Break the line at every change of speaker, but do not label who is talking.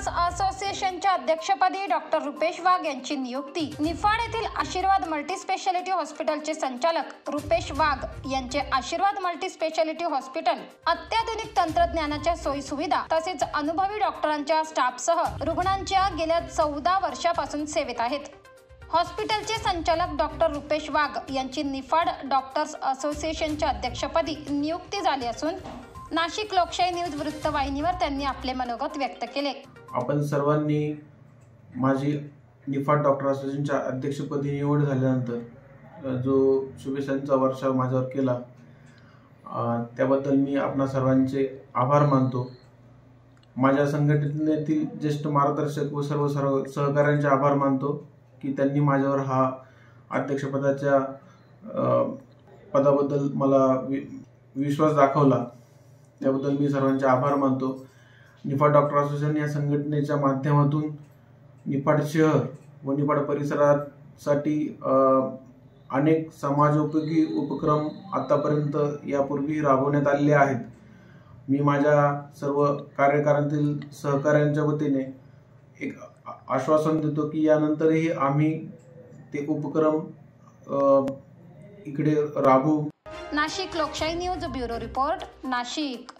Doctors असोसिएशनच्या अध्यक्षपदी doctor Rupesh वाघ यांची नियुक्ती. निफाड येथील आशीर्वाद मल्टी स्पेशालिटी हॉस्पिटलचे संचालक रुपेश वाघ यांचे आशीर्वाद मल्टी स्पेशालिटी हॉस्पिटल अत्याधुनिक तंत्रज्ञानाच्या सोयी सुविधा तसेच अनुभवी डॉक्टरांच्या स्टाफसह रुग्णांच्या गेल्या चौदा वर्षापासून सेवेत आहेत. हॉस्पिटलचे संचालक डॉक्टर रुपेश वाघ यांची निफाड डॉक्टर्स असोसिएशनच्या अध्यक्षपदी नियुक्ती झाली असून नाशिक लोकशाही न्यूज वृत्तवाहिनीवर त्यांनी आपले मनोगत व्यक्त केले.
आपण सर्वांनी माझी निफाड डॉक्टर असोसिएशनच्या अध्यक्षपदी निवड झाल्यानंतर जो शुभेच्छांचा वर्षाव माझ्यावर केला त्याबद्दल मी आपणा सर्वांचे आभार मानतो. माझ्या संघटनेतील ज्येष्ठ मार्गदर्शक व सर्व सर्व सहकाऱ्यांचे आभार मानतो की त्यांनी माझ्यावर हा अध्यक्षपदाच्या पदाबद्दल मला वि विश्वास दाखवला. त्याबद्दल मी सर्वांचे आभार मानतो. निफाड डॉक्टर असोसिएशन या संघटनेच्या माध्यमातून निफाड शहर व निफाड परिसरासाठी अनेक समाजोपयोगी उपक्रम आतापर्यंत यापूर्वी राबवण्यात आलेले आहेत. मी माझ्या सर्व कार्यकारांतील सहकाऱ्यांच्या वतीने एक आश्वासन देतो की यानंतरही आम्ही ते उपक्रम इकडे राबवू.
नाशिक लोकशाही न्यूज ब्युरो रिपोर्ट नाशिक.